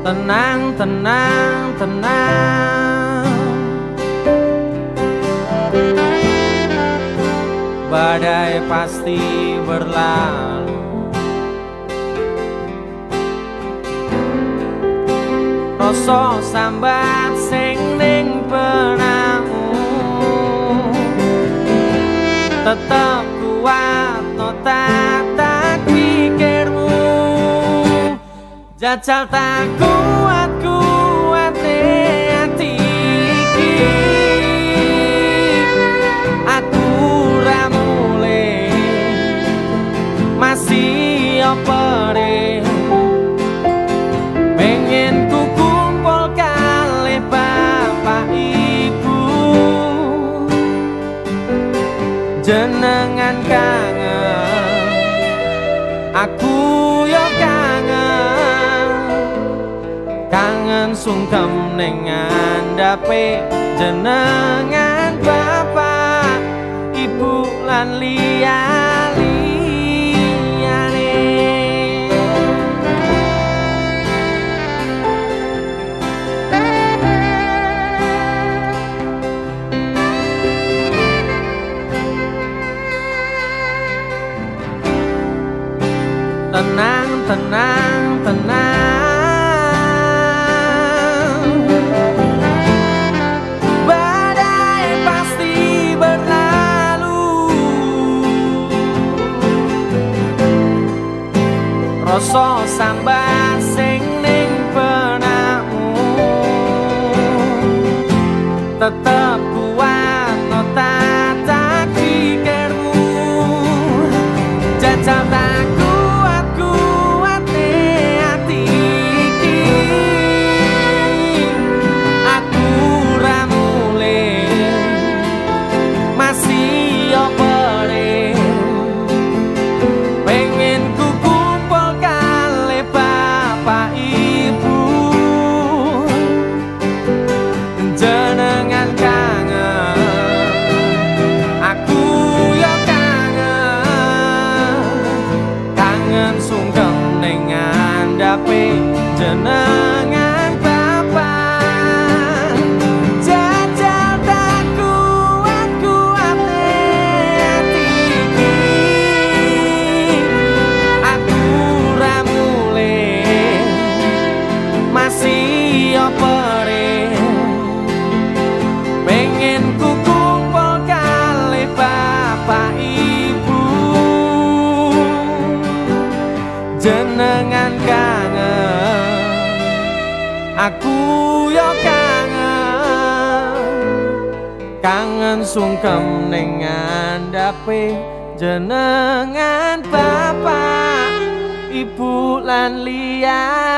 tenang, tenang Badai pasti berlalu. Rasa sambat sing Jajal tak kuat kuat hati Aku ramule masih deh Pengen ku kumpul kali bapak ibu. Jenengan kangen. Aku Kangen sungkem nengan dape Jenengan bapak Ibu lan liyali tenang, tenang, tenang Rasa sambat sing ning benakmu. Tetep kuat no tak pikirmu. Jajal tapi jangan Aku yo kangen Kangen sungkem dengan dape Jenengan bapak Ibu lan liyane